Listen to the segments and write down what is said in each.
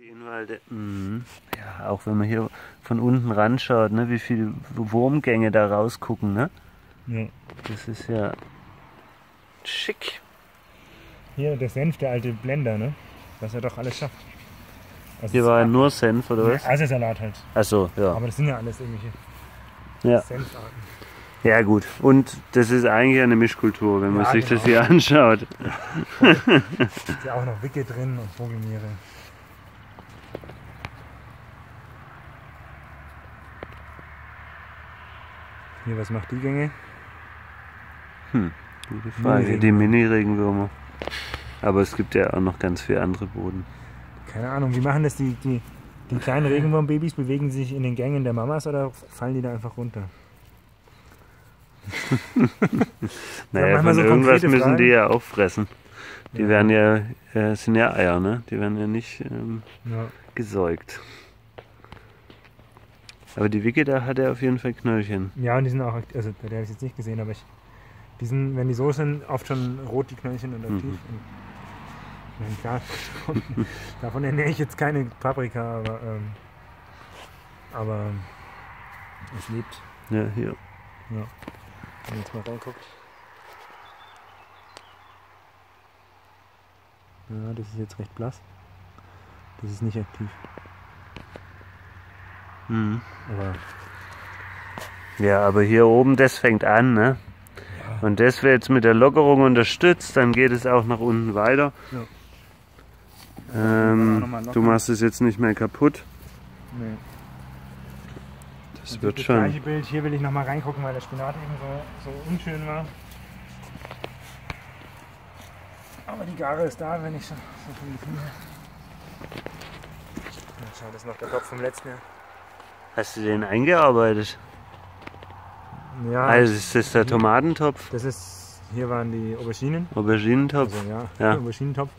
Die Inwalde. Mhm. Ja, auch wenn man hier von unten ran schaut, ne, wie viele Wurmgänge da rausgucken, ne? Ja. Das ist ja schick. Hier der Senf, der alte Blender, ne? Was er doch alles schafft. Also Hier war ja nur Senf, oder was? Also Salat halt. Achso, ja. Aber das sind ja alles irgendwelche ja. Senfarten. Ja gut. Und das ist eigentlich eine Mischkultur, wenn man Ja, sich das genau. hier anschaut. Ist ja auch noch Wicke drin und Vogelmiere. Hier, was macht die Gänge? Gute Frage. Die Mini-Regenwürmer. Aber es gibt ja auch noch ganz viele andere Boden. Keine Ahnung, wie machen das die, die, die kleinen Regenwurmbabys? Bewegen sie sich in den Gängen der Mamas oder fallen die da einfach runter? Naja, von so irgendwas müssen die Fragen. ja auch fressen. Die Ja. werden ja, äh, sind ja Eier, ne? Die werden ja nicht ähm, Ja. gesäugt. Aber die Wicke, da hat er auf jeden Fall Knöllchen. Ja, und die sind auch, also der habe ich jetzt nicht gesehen, aber ich, die sind, wenn die so sind, oft schon rot, die Knöllchen und aktiv. Mhm. Und, klar, davon, davon ernähre ich jetzt keine Paprika, aber, ähm, aber es lebt. Ja, hier. Wenn man jetzt mal reinguckt. Ja, das ist jetzt recht blass. Das ist nicht aktiv. Mhm. Aber Ja, aber hier oben, das fängt an, ne? Und das wird jetzt mit der Lockerung unterstützt, dann geht es auch nach unten weiter. Ja. Ähm, du machst es jetzt nicht mehr kaputt. nee. Das Und wird das schon. gleiche Bild, hier will ich nochmal reingucken, weil der Spinat eben so, so unschön war. Aber die Gare ist da, wenn ich so, so viel finde. Ja, schau, das ist noch der Topf vom letzten Jahr. Hast du den eingearbeitet? Ja, Also ist das der Tomatentopf, das ist, hier waren die Auberginen. Auberginentopf? Also ja, Ja. Auberginentopf.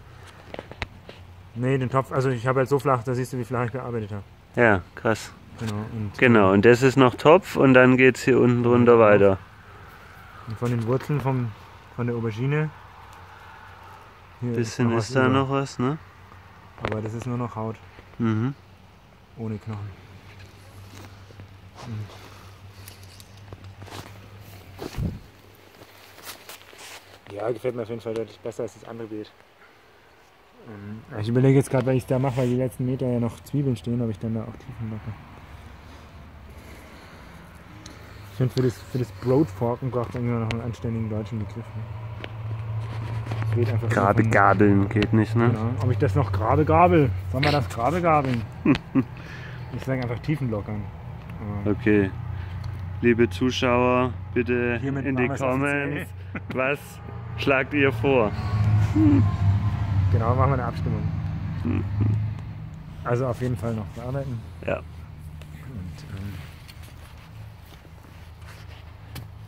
Nee, den Topf, also ich habe halt so flach, da siehst du, wie flach ich bearbeitet habe. Ja, krass. Genau. Und, Genau, und das ist noch Topf und dann geht es hier unten drunter weiter. Und von den Wurzeln vom, von der Aubergine. Hier Bisschen was ist da noch was, ne? Aber das ist nur noch Haut, Mhm. ohne Knochen. Ja, gefällt mir auf jeden Fall deutlich besser als das andere Bild. Ähm, Ich überlege jetzt gerade, weil ich es da mache, weil die letzten Meter ja noch Zwiebeln stehen, ob ich dann da auch Tiefen mache. Ich finde, für das, für das Broadforken braucht man immer noch einen anständigen deutschen Begriff. Ne? Das geht vom- Grabegabeln geht nicht, ne? Genau. Ob ich das noch Grabe gabel? Sollen wir das Grabe gabeln? ich sage einfach Tiefen lockern. Aber Okay. Liebe Zuschauer, bitte Hiermit in die Comments, was schlagt ihr vor? Genau, machen wir eine Abstimmung. Also auf jeden Fall noch bearbeiten. Ja. Und ähm,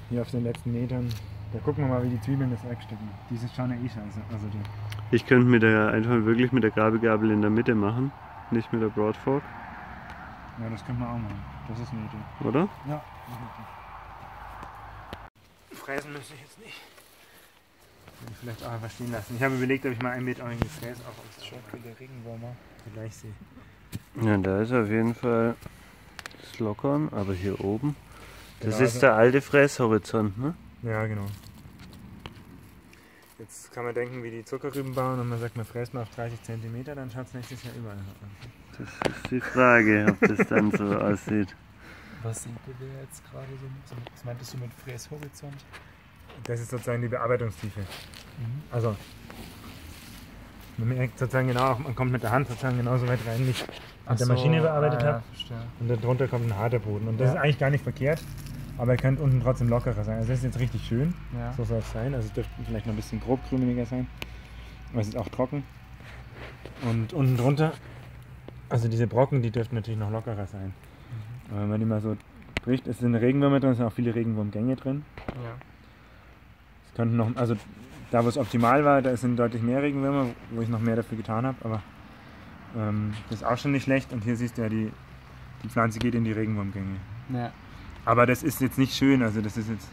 hier auf den letzten Metern, da gucken wir mal, wie die Zwiebeln das wegstecken. Dieses schauen ja eh scheiße. Also die, Ich könnte mit der einfach wirklich mit der Grabegabel in der Mitte machen, nicht mit der Broadfork, ja, das können wir auch machen. Das ist eine Idee. oder? Ja. Fräsen müsste ich jetzt nicht. Ich vielleicht auch einfach stehen lassen. Ich habe überlegt, ob ich mal ein Meter irgendwie fräse, auch als schockiger Regenwürmer. Vielleicht sehe. Ja, da ist auf jeden Fall das Lockern, aber hier oben. Das Genau, ist also- der alte Fräshorizont, ne? Ja, genau. Jetzt kann man denken, wie die Zuckerrüben bauen und man sagt, man fräst mal auf 30 cm, dann schaut es nächstes Jahr überall aus. Das ist die Frage, ob das dann so aussieht. Was seht ihr jetzt gerade so? Was meintest du mit Fräshorizont? Das ist sozusagen die Bearbeitungstiefe. Mhm. Also, man merkt sozusagen genau, man kommt mit der Hand sozusagen genauso weit rein, wie ich mit der Maschine bearbeitet ah, habe. Ja. Und darunter kommt ein harter Boden. Und das Ja. ist eigentlich gar nicht verkehrt, aber er könnte unten trotzdem lockerer sein. Also das ist jetzt richtig schön, Ja. so soll es sein. Also es dürfte vielleicht noch ein bisschen grobkrümeliger sein. Aber es ist auch trocken. Und unten drunter, also diese Brocken, die dürften natürlich noch lockerer sein. Aber wenn man die mal so bricht, es sind Regenwürmer drin, es sind auch viele Regenwurmgänge drin. Ja. Es könnten noch, also da wo es optimal war, da sind deutlich mehr Regenwürmer, wo ich noch mehr dafür getan habe, aber ähm, das ist auch schon nicht schlecht. Und hier siehst du ja, die, die Pflanze geht in die Regenwurmgänge. ja. Aber das ist jetzt nicht schön, also das ist jetzt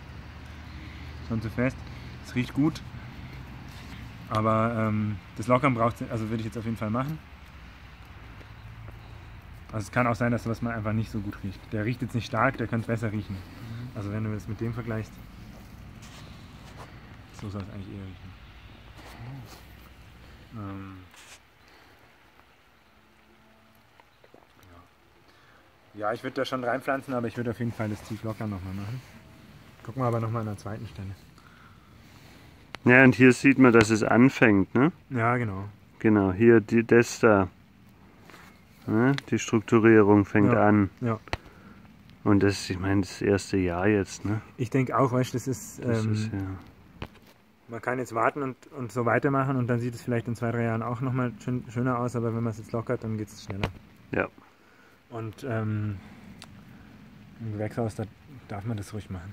schon zu fest. Es riecht gut. Aber ähm, das Lockern braucht also würde ich jetzt auf jeden Fall machen. Also es kann auch sein, dass was man einfach nicht so gut riecht. Der riecht jetzt nicht stark, der könnte besser riechen. Also wenn du das mit dem vergleichst, so soll es eigentlich eher riechen. Ähm, ja. ich würde da schon reinpflanzen, aber ich würde auf jeden Fall das tief locker nochmal machen. Gucken wir aber nochmal an der zweiten Stelle. Ja, und hier sieht man, dass es anfängt, ne? Ja, genau. Genau, hier die, das da. Ne? Die Strukturierung fängt Ja, an. ja. Und das, ich meine, das erste Jahr jetzt, ne? Ich denke auch, weißt du, das ist, Das ähm, ist ja. man kann jetzt warten und, und so weitermachen und dann sieht es vielleicht in zwei, drei Jahren auch nochmal schön, schöner aus, aber wenn man es jetzt lockert, dann geht es schneller. Ja. Und ähm, im Gewächshaus, da darf man das ruhig machen.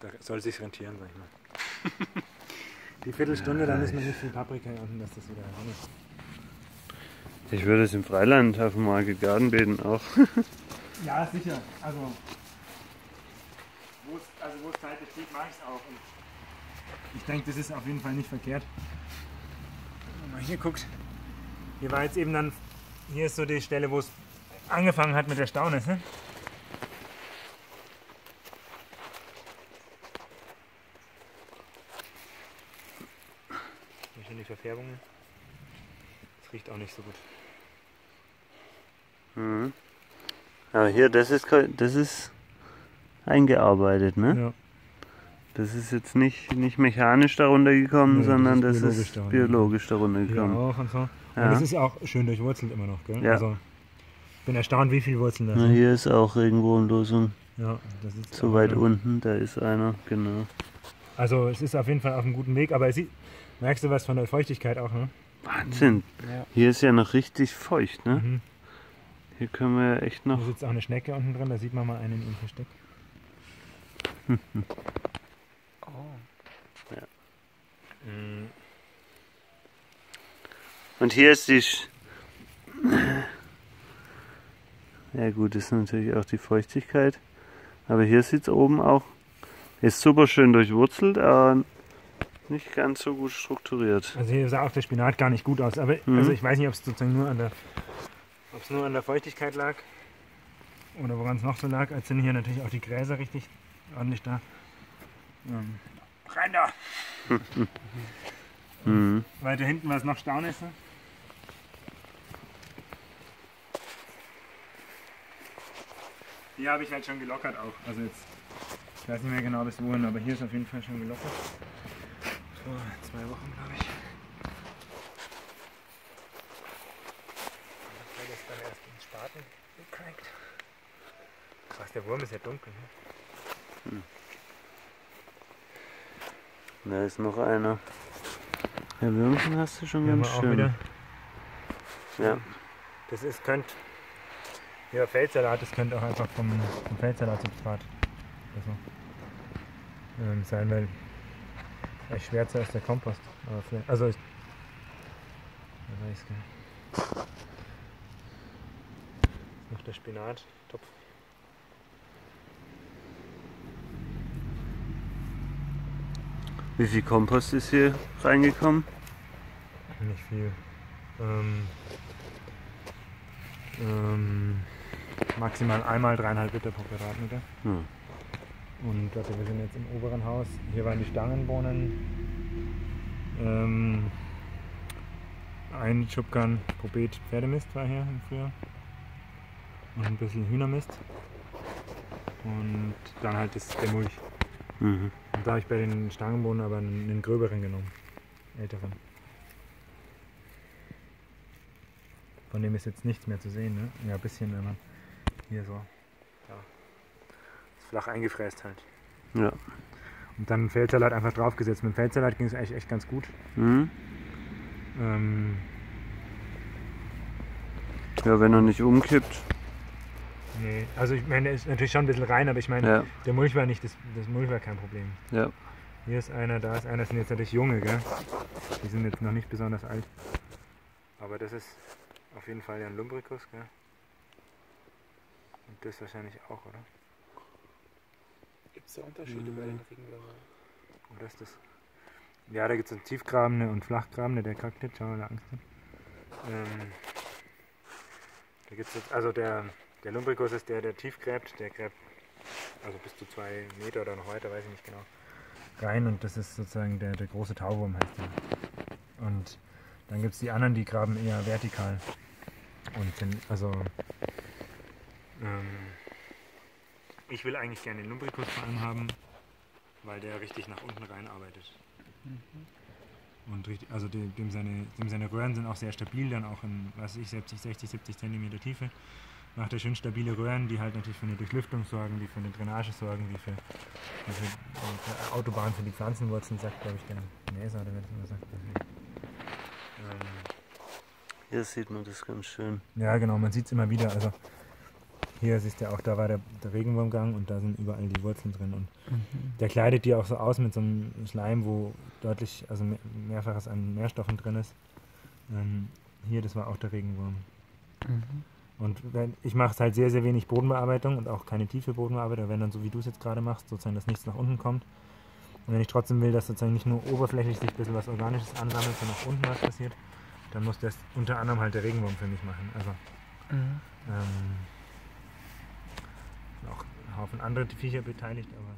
Da soll es sich rentieren, sag ich mal. Die Viertelstunde, dann ist noch nicht viel Paprika ernten, dass das wieder heran ist. Ich würde es im Freiland auf dem Market Garden beten auch. Ja, sicher. Also, wo es also wo es zeitlich geht, mache ich es auch. Und ich denke, das ist auf jeden Fall nicht verkehrt. Wenn man hier guckt, hier war jetzt eben dann, hier ist so die Stelle, wo es angefangen hat mit der Staunässe. Ne? Hier schon die Verfärbungen. Das riecht auch nicht so gut. Mhm. Aber hier, das ist, das ist eingearbeitet, ne? Ja. Das ist jetzt nicht, nicht mechanisch darunter gekommen, Nee, das sondern ist das biologisch ist darunter biologisch darunter gekommen. auch und so. Ja. Und es ist auch schön durchwurzelt immer noch, gell? Ja. Also, ich bin erstaunt, wie viel Wurzeln da Na, sind. hier ist auch Regenbogenlosung. Ja, das ist So weit wieder- unten, da ist einer, genau. Also es ist auf jeden Fall auf einem guten Weg, aber es sieht, merkst du was von der Feuchtigkeit auch, ne? Wahnsinn. Ja. Hier ist ja noch richtig feucht, ne? Mhm. Hier können wir ja echt Da noch. sitzt auch eine Schnecke unten drin, da sieht man mal einen im Versteck. Oh. Mhm. Und hier ist die. Sch ja, gut, das ist natürlich auch die Feuchtigkeit. Aber hier sieht es oben auch. Ist super schön durchwurzelt, aber nicht ganz so gut strukturiert. Also hier sah auch der Spinat gar nicht gut aus, aber Mhm. also ich weiß nicht, ob es sozusagen nur an der, ob es nur an der Feuchtigkeit lag oder woran es noch so lag. Als sind hier natürlich auch die Gräser richtig ordentlich da. Ähm, rein da! Mhm. Weiter hinten war es noch Staunässe. Hier habe ich halt schon gelockert auch. Also jetzt, ich weiß nicht mehr genau bis wohin, aber hier ist auf jeden Fall schon gelockert. Vor zwei Wochen, glaube ich. Ich habe jetzt dann erst den Spaten gekriegt. Krass, der Wurm ist ja dunkel. Ne? Da ist noch einer. Ja, Würmchen hast du schon ganz schön. wieder. Ja. Das ist, könnte, ja, Feldsalat, das könnte auch einfach vom, vom Feldsalatsubstrat oder so, ähm, sein, weil echt schwärzer ist der Kompost. Also, ich, wer weiß, gell. Noch der Spinattopf. Wie viel Kompost ist hier reingekommen? Nicht viel. Ähm, ähm, maximal einmal dreieinhalb Liter pro Quadratmeter. Hm. Und warte, wir sind jetzt im oberen Haus. Hier waren die Stangenbohnen. Ähm, ein Schubkarren pro Beet Pferdemist war hier im Frühjahr. Und ein bisschen Hühnermist. Und dann halt das, der Mulch. Mhm. Und da habe ich bei den Stangenbohnen aber einen, einen gröberen genommen. Älteren. Von dem ist jetzt nichts mehr zu sehen, ne? Ja, ein bisschen, wenn man hier so. Ja. Ist flach eingefräst halt. Ja. Und dann Feldsalat einfach draufgesetzt. Mit dem Feldsalat ging es eigentlich echt ganz gut. Mhm. Ähm, Ja, wenn er nicht umkippt. nee, also ich meine, der ist natürlich schon ein bisschen rein, aber ich meine, Ja, der Mulch war nicht, das, das Mulch war kein Problem. ja. Hier ist einer, da ist einer, das sind jetzt natürlich junge, gell? Die sind jetzt noch nicht besonders alt. Aber das ist auf jeden Fall ja ein Lumbricus, gell? Und das wahrscheinlich auch, oder? Gibt es da Unterschiede bei den Regenwürmern? Oder ist das? Ja, da gibt es einen tiefgrabende und flachgrabende, der kackt jetzt, schau mal, Angst hat. Ähm, Da gibt's jetzt, also der, der Lumbricus ist der, der tief gräbt, der gräbt also bis zu zwei Meter oder noch weiter, weiß ich nicht genau, rein und das ist sozusagen der, der große Tauwurm heißt der. Und dann gibt es die anderen, die graben eher vertikal und sind, also ähm, ich will eigentlich gerne den Lumbricus vor allem haben, weil der richtig nach unten rein arbeitet. Und richtig, also dem, dem, seine, dem seine Röhren sind auch sehr stabil, dann auch in, was weiß ich, 70, 60, 70 cm Tiefe. Macht er schön stabile Röhren, die halt natürlich für eine Durchlüftung sorgen, die für eine Drainage sorgen, die für, die für, für Autobahn für die Pflanzenwurzeln, sagt glaube ich der Näser oder wer das immer sagt. Ähm, Hier sieht man das ganz schön. ja, genau, man sieht es immer wieder. Also hier siehst du ja auch, da war der, der Regenwurmgang und da sind überall die Wurzeln drin. Und der kleidet die auch so aus mit so einem Schleim, wo deutlich, also mehr, mehrfaches an Nährstoffen drin ist. Ähm, hier, das war auch der Regenwurm. Und wenn, ich mache halt sehr, sehr wenig Bodenbearbeitung und auch keine tiefe Bodenbearbeitung, wenn dann so wie du es jetzt gerade machst, sozusagen, dass nichts nach unten kommt. Und wenn ich trotzdem will, dass sozusagen nicht nur oberflächlich sich ein bisschen was Organisches ansammelt, sondern auch unten was passiert, dann muss das unter anderem halt der Regenwurm für mich machen. Also ähm, auch ein Haufen. Andere Viecher beteiligt, aber